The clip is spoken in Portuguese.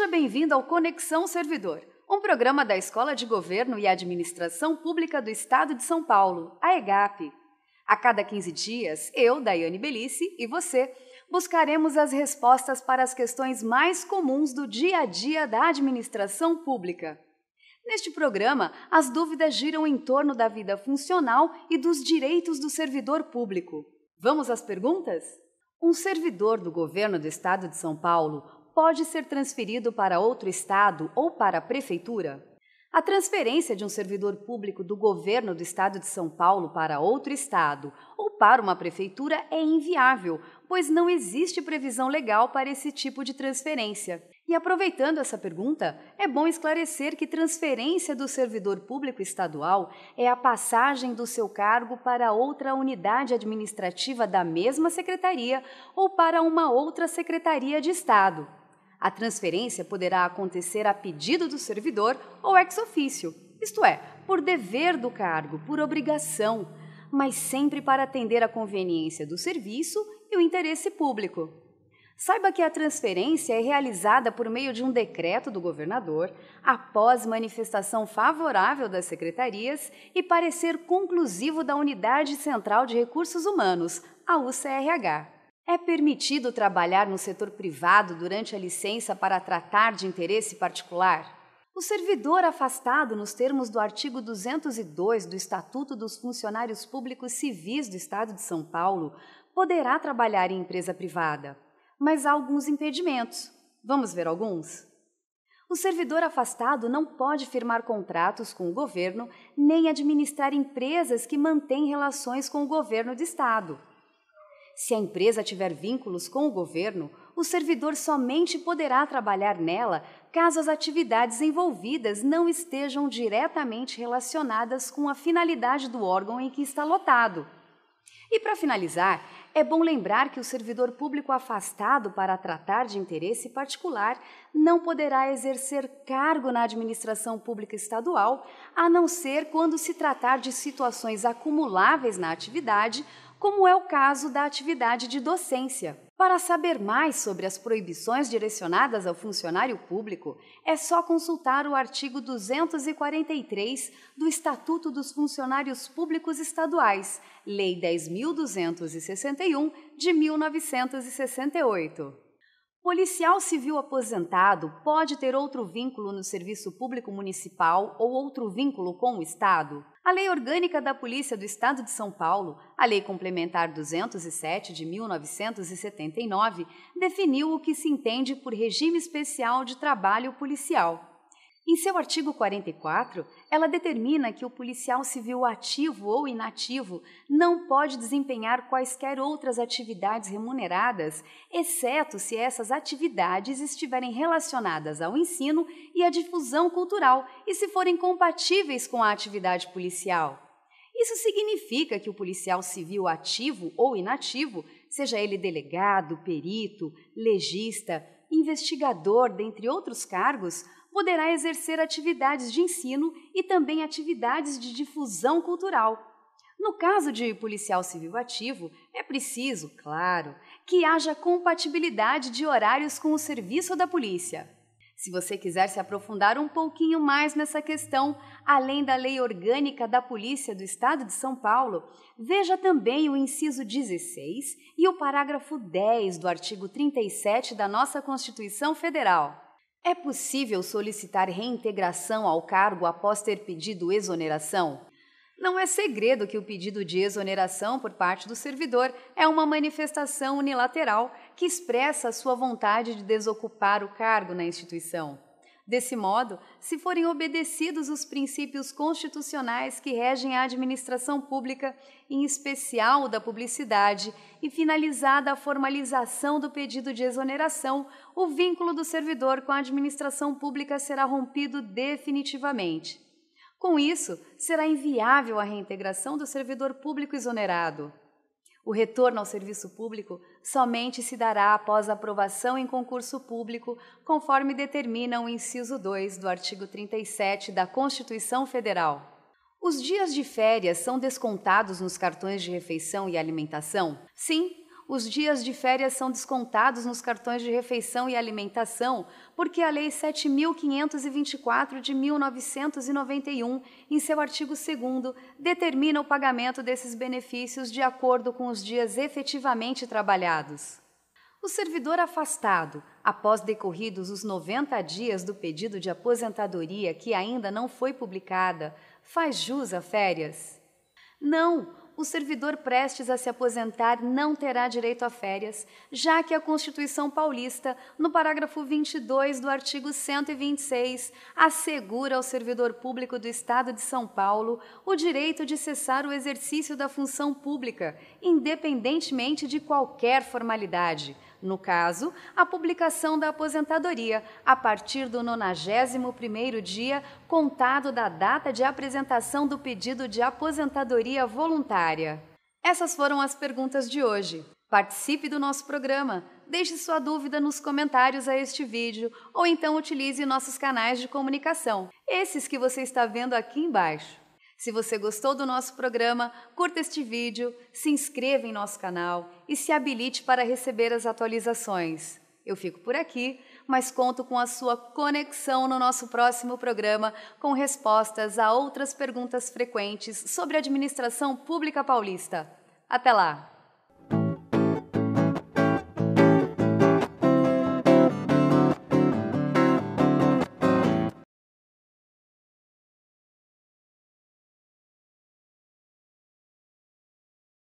Seja bem-vindo ao Conexão Servidor, um programa da Escola de Governo e Administração Pública do Estado de São Paulo, a EGAP. A cada 15 dias, eu, Daiane Belice, e você buscaremos as respostas para as questões mais comuns do dia a dia da administração pública. Neste programa, as dúvidas giram em torno da vida funcional e dos direitos do servidor público. Vamos às perguntas? Um servidor do governo do estado de São Paulo pode ser transferido para outro estado ou para a prefeitura? A transferência de um servidor público do governo do estado de São Paulo para outro estado ou para uma prefeitura é inviável, pois não existe previsão legal para esse tipo de transferência. E aproveitando essa pergunta, é bom esclarecer que transferência do servidor público estadual é a passagem do seu cargo para outra unidade administrativa da mesma secretaria ou para uma outra secretaria de Estado. A transferência poderá acontecer a pedido do servidor ou ex ofício, isto é, por dever do cargo, por obrigação, mas sempre para atender à conveniência do serviço e o interesse público. Saiba que a transferência é realizada por meio de um decreto do governador, após manifestação favorável das secretarias e parecer conclusivo da Unidade Central de Recursos Humanos, a UCRH. É permitido trabalhar no setor privado durante a licença para tratar de interesse particular? O servidor afastado nos termos do artigo 202 do Estatuto dos Funcionários Públicos Civis do Estado de São Paulo poderá trabalhar em empresa privada, mas há alguns impedimentos. Vamos ver alguns? O servidor afastado não pode firmar contratos com o governo nem administrar empresas que mantêm relações com o governo do Estado. Se a empresa tiver vínculos com o governo, o servidor somente poderá trabalhar nela caso as atividades envolvidas não estejam diretamente relacionadas com a finalidade do órgão em que está lotado. E para finalizar, é bom lembrar que o servidor público afastado para tratar de interesse particular não poderá exercer cargo na administração pública estadual, a não ser quando se tratar de situações acumuláveis na atividade como é o caso da atividade de docência. Para saber mais sobre as proibições direcionadas ao funcionário público, é só consultar o artigo 243 do Estatuto dos Funcionários Públicos Estaduais, Lei 10.261 de 1968. Policial civil aposentado pode ter outro vínculo no serviço público municipal ou outro vínculo com o Estado? A Lei Orgânica da Polícia do Estado de São Paulo, a Lei Complementar 207 de 1979, definiu o que se entende por regime especial de trabalho policial. Em seu artigo 44, ela determina que o policial civil ativo ou inativo não pode desempenhar quaisquer outras atividades remuneradas, exceto se essas atividades estiverem relacionadas ao ensino e à difusão cultural e se forem compatíveis com a atividade policial. Isso significa que o policial civil ativo ou inativo, seja ele delegado, perito, legista, investigador, dentre outros cargos, poderá exercer atividades de ensino e também atividades de difusão cultural. No caso de policial civil ativo, é preciso, claro, que haja compatibilidade de horários com o serviço da polícia. Se você quiser se aprofundar um pouquinho mais nessa questão, além da Lei Orgânica da Polícia do Estado de São Paulo, veja também o inciso 16 e o parágrafo 10 do artigo 37 da nossa Constituição Federal. É possível solicitar reintegração ao cargo após ter pedido exoneração? Não é segredo que o pedido de exoneração por parte do servidor é uma manifestação unilateral que expressa a sua vontade de desocupar o cargo na instituição. Desse modo, se forem obedecidos os princípios constitucionais que regem a administração pública, em especial da publicidade, e finalizada a formalização do pedido de exoneração, o vínculo do servidor com a administração pública será rompido definitivamente. Com isso, será inviável a reintegração do servidor público exonerado. O retorno ao serviço público somente se dará após aprovação em concurso público, conforme determina o inciso 2 do artigo 37 da Constituição Federal. Os dias de férias são descontados nos cartões de refeição e alimentação? Sim, os dias de férias são descontados nos cartões de refeição e alimentação, porque a Lei 7.524 de 1991, em seu artigo 2, determina o pagamento desses benefícios de acordo com os dias efetivamente trabalhados. O servidor afastado, após decorridos os 90 dias do pedido de aposentadoria que ainda não foi publicada, faz jus a férias? Não, o servidor prestes a se aposentar não terá direito a férias, já que a Constituição Paulista, no parágrafo 22 do artigo 126, assegura ao servidor público do Estado de São Paulo o direito de cessar o exercício da função pública, independentemente de qualquer formalidade no caso, a publicação da aposentadoria a partir do 91º dia contado da data de apresentação do pedido de aposentadoria voluntária. Essas foram as perguntas de hoje. Participe do nosso programa, deixe sua dúvida nos comentários a este vídeo ou então utilize nossos canais de comunicação, esses que você está vendo aqui embaixo. Se você gostou do nosso programa, curta este vídeo, se inscreva em nosso canal e se habilite para receber as atualizações. Eu fico por aqui, mas conto com a sua conexão no nosso próximo programa com respostas a outras perguntas frequentes sobre a administração pública paulista. Até lá!